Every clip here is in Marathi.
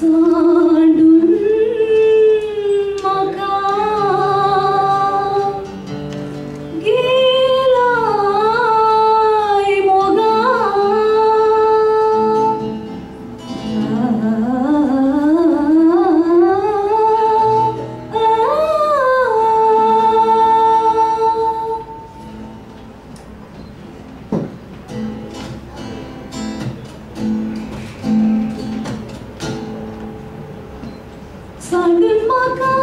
そう Welcome.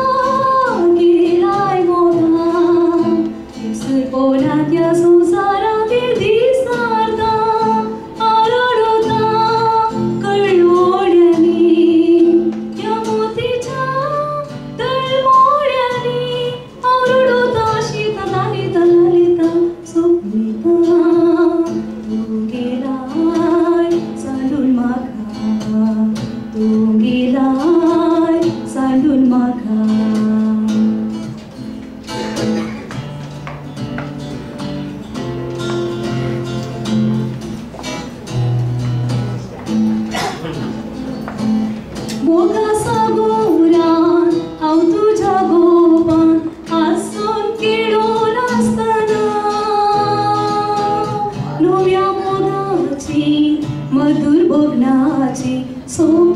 Sou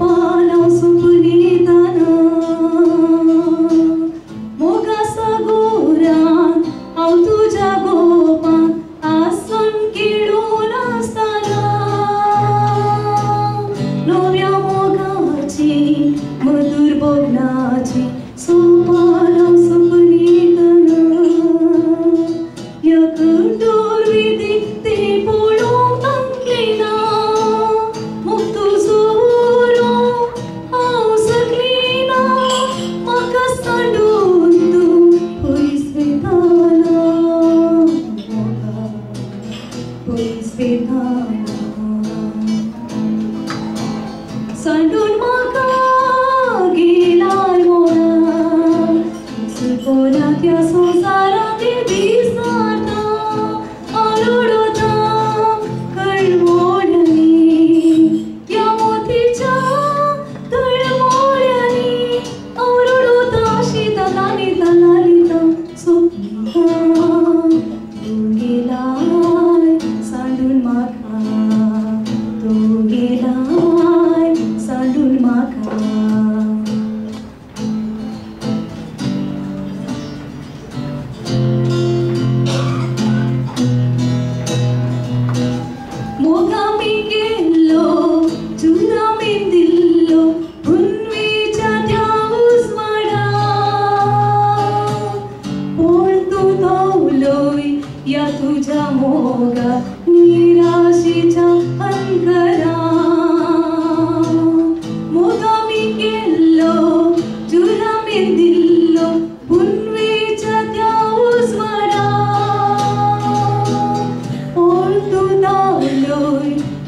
Pois pecado Să nu mă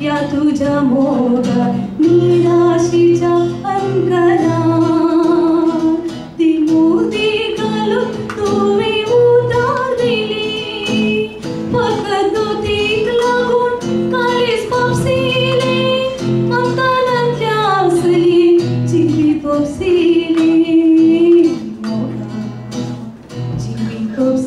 या तुझ्या मोगा निराशीच्या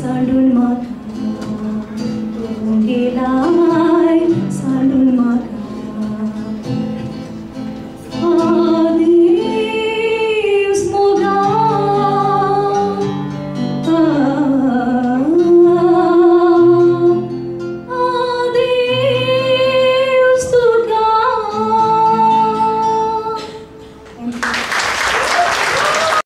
salul matar.